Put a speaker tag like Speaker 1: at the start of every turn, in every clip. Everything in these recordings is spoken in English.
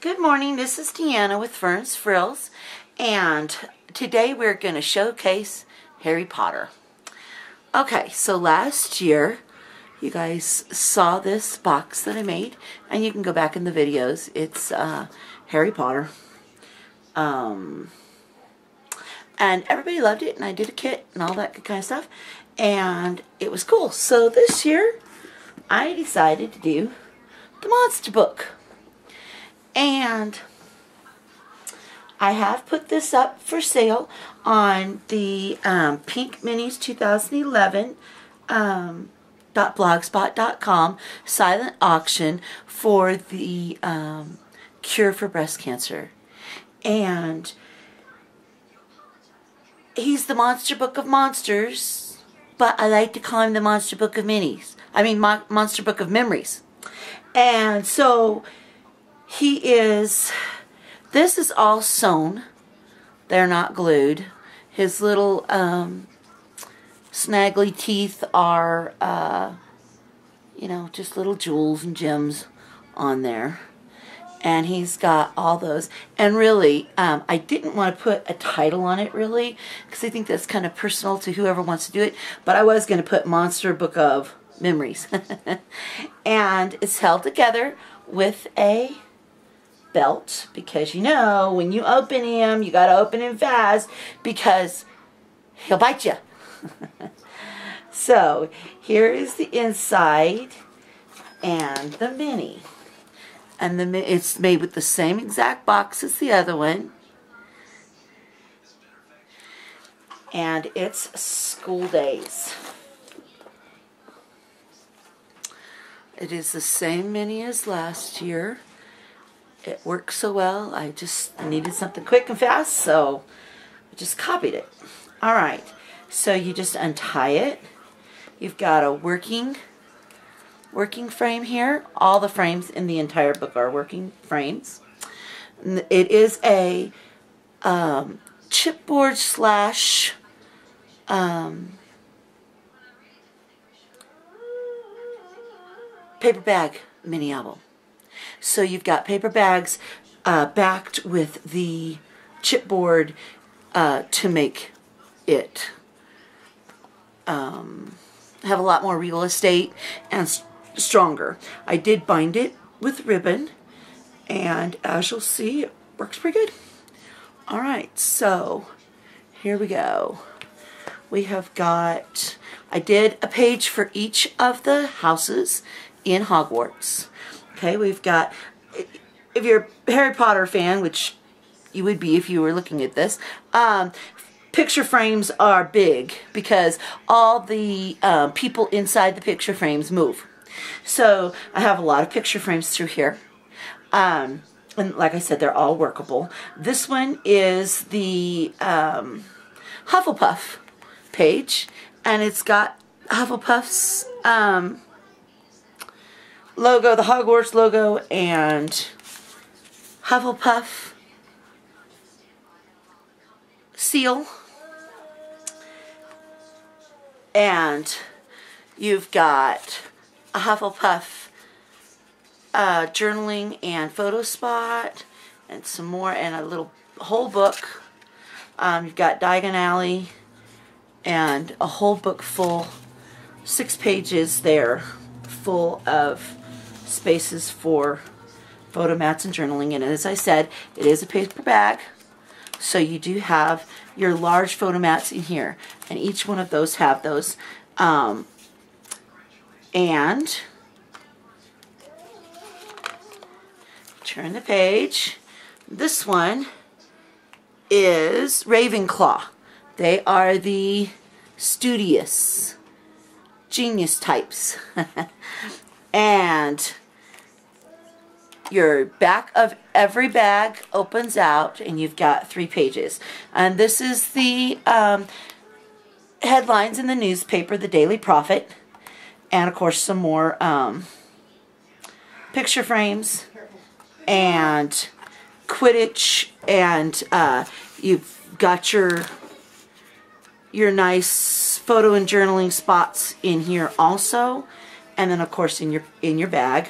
Speaker 1: Good morning, this is Deanna with Fern's Frills, and today we're going to showcase Harry Potter. Okay, so last year you guys saw this box that I made, and you can go back in the videos. It's uh, Harry Potter. Um, and everybody loved it, and I did a kit and all that good kind of stuff, and it was cool. So this year I decided to do the monster book. And I have put this up for sale on the um, Pink Minis 2011 um, .blogspot.com silent auction for the um, cure for breast cancer. And he's the Monster Book of Monsters, but I like to call him the Monster Book of Minis. I mean, Mo Monster Book of Memories. And so he is, this is all sewn. They're not glued. His little um, snaggly teeth are, uh, you know, just little jewels and gems on there. And he's got all those. And really, um, I didn't want to put a title on it, really, because I think that's kind of personal to whoever wants to do it. But I was going to put Monster Book of Memories. and it's held together with a belt because you know when you open him you got to open him fast because he'll bite you so here is the inside and the mini. And the it's made with the same exact box as the other one. And it's school days. It is the same mini as last year it worked so well. I just needed something quick and fast, so I just copied it. All right, so you just untie it. You've got a working working frame here. All the frames in the entire book are working frames. It is a um, chipboard slash um, paper bag mini album. So you've got paper bags uh, backed with the chipboard uh, to make it um, have a lot more real estate and stronger. I did bind it with ribbon and as you'll see it works pretty good. Alright so here we go. We have got, I did a page for each of the houses in Hogwarts. Okay, we've got, if you're a Harry Potter fan, which you would be if you were looking at this, um, picture frames are big because all the uh, people inside the picture frames move. So I have a lot of picture frames through here. Um, and like I said, they're all workable. This one is the um, Hufflepuff page, and it's got Hufflepuff's um, logo, the Hogwarts logo, and Hufflepuff seal. And you've got a Hufflepuff uh, journaling and photo spot and some more and a little whole book. Um, you've got Diagon Alley and a whole book full, six pages there, full of spaces for photo mats and journaling. And as I said, it is a paper bag. So you do have your large photo mats in here. And each one of those have those. Um, and turn the page. This one is Ravenclaw. They are the studious genius types. and your back of every bag opens out and you've got three pages. And this is the um, headlines in the newspaper, the Daily Prophet, and of course some more um, picture frames. And Quidditch. And uh, you've got your your nice photo and journaling spots in here and then of course in your in your bag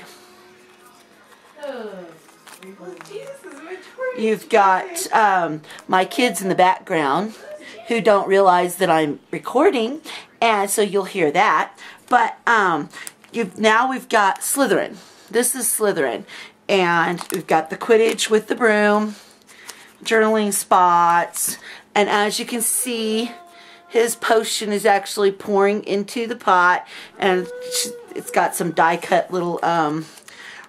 Speaker 1: You've got um, my kids in the background who don't realize that I'm recording, and so you'll hear that. But um, you've now we've got Slytherin. This is Slytherin, and we've got the Quidditch with the broom, journaling spots, and as you can see, his potion is actually pouring into the pot, and it's got some die-cut little um,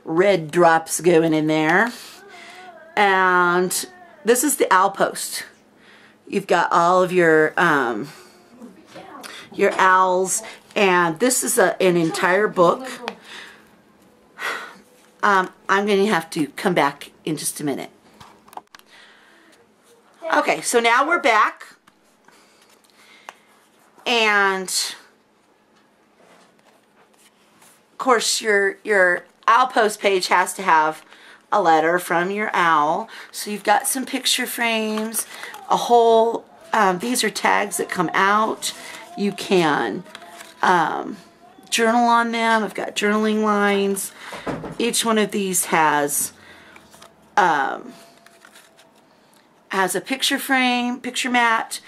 Speaker 1: red drops going in there. And this is the owl post. You've got all of your um, your owls, and this is a, an entire book. Um, I'm going to have to come back in just a minute. Okay, so now we're back. And of course your your owl post page has to have a letter from your owl. So you've got some picture frames, a whole, um, these are tags that come out. You can um, journal on them. I've got journaling lines. Each one of these has um, has a picture frame, picture mat,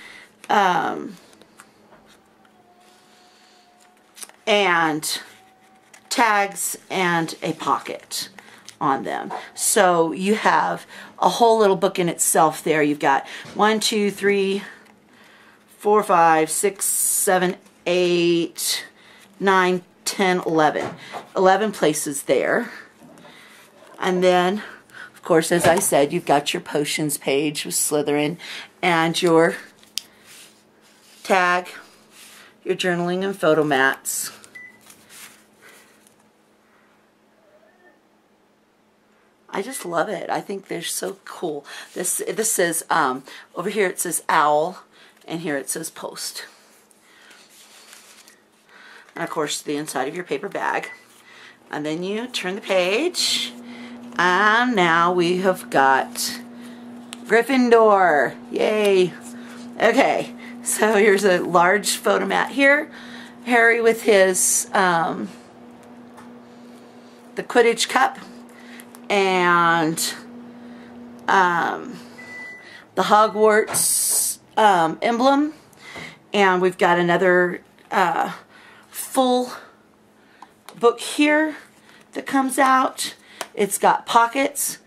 Speaker 1: um, and tags and a pocket on them. So you have a whole little book in itself there. You've got one, two, three, four, five, six, seven, eight, nine, ten, eleven. Eleven places there. And then, of course, as I said, you've got your potions page with Slytherin and your tag, your journaling and photo mats. I just love it. I think they're so cool. This this says um, over here it says owl, and here it says post. And of course the inside of your paper bag. And then you turn the page, and now we have got Gryffindor. Yay! Okay, so here's a large photo mat here. Harry with his um, the Quidditch cup and um, the Hogwarts um, emblem. And we've got another uh, full book here that comes out. It's got pockets,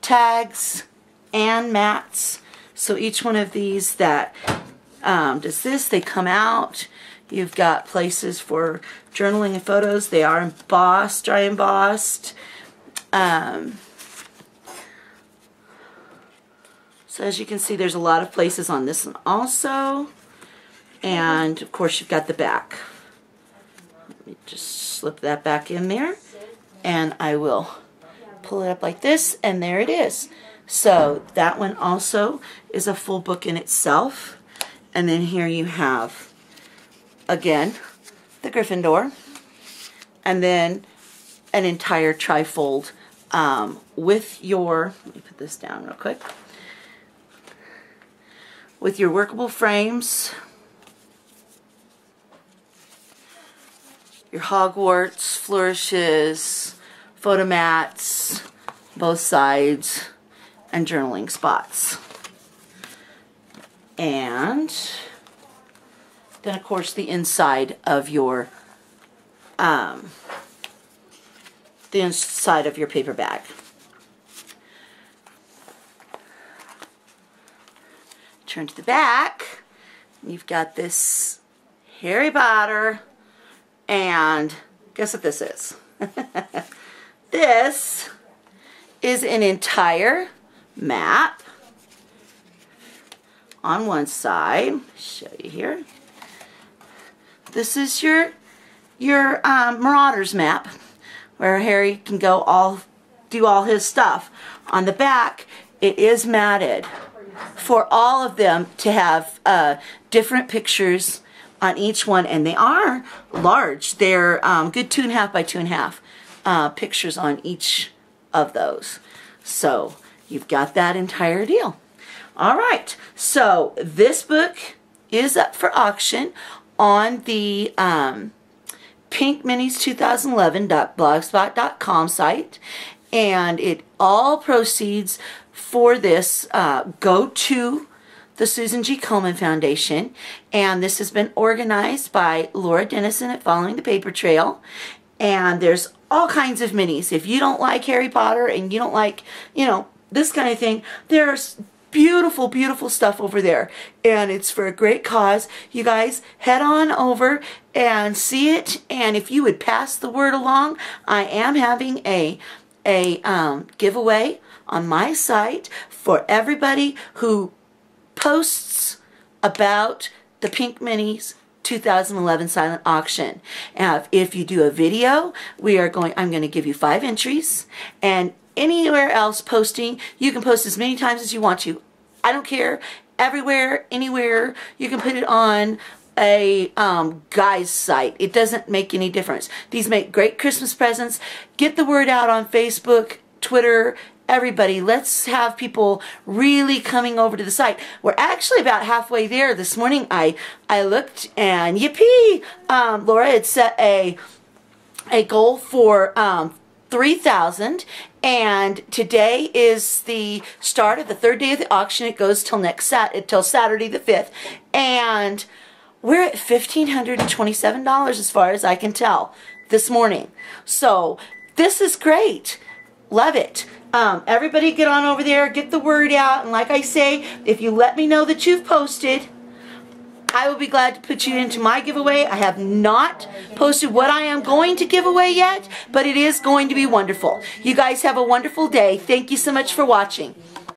Speaker 1: tags, and mats. So each one of these that um, does this, they come out. You've got places for journaling and photos. They are embossed, dry embossed. Um, so as you can see, there's a lot of places on this one also. And of course, you've got the back. Let me just slip that back in there. And I will pull it up like this, and there it is. So that one also is a full book in itself. And then here you have, again, the Gryffindor. And then an entire trifold um, with your, let me put this down real quick, with your workable frames, your Hogwarts flourishes, photo mats, both sides, and journaling spots. And then of course the inside of your um, the inside of your paper bag. Turn to the back. You've got this Harry Potter and guess what this is? this is an entire map on one side. Show you here. This is your your um, Marauders map where Harry can go all do all his stuff. On the back, it is matted for all of them to have uh, different pictures on each one, and they are large. They're um, good two and a half by two and a half uh, pictures on each of those. So you've got that entire deal. All right, so this book is up for auction on the um, pinkminis2011.blogspot.com site. and it all proceeds for this uh, go to the Susan G. Komen Foundation, and this has been organized by Laura Dennison at Following the Paper Trail, and there's all kinds of minis. If you don't like Harry Potter and you don't like, you know, this kind of thing, there's beautiful, beautiful stuff over there. And it's for a great cause. You guys head on over and see it. And if you would pass the word along, I am having a, a um, giveaway on my site for everybody who posts about the Pink Minis 2011 silent auction. And if you do a video, we are going, I'm going to give you five entries and anywhere else posting, you can post as many times as you want to. I don't care. Everywhere, anywhere, you can put it on a um, guy's site. It doesn't make any difference. These make great Christmas presents. Get the word out on Facebook, Twitter, everybody. Let's have people really coming over to the site. We're actually about halfway there. This morning I, I looked and yippee! Um, Laura had set a, a goal for um, 3,000 and today is the start of the third day of the auction. It goes till next Sat till Saturday the 5th. And we're at $1,527 as far as I can tell this morning. So this is great. Love it. Um, everybody get on over there, get the word out. And like I say, if you let me know that you've posted, I will be glad to put you into my giveaway. I have not posted what I am going to give away yet, but it is going to be wonderful. You guys have a wonderful day. Thank you so much for watching.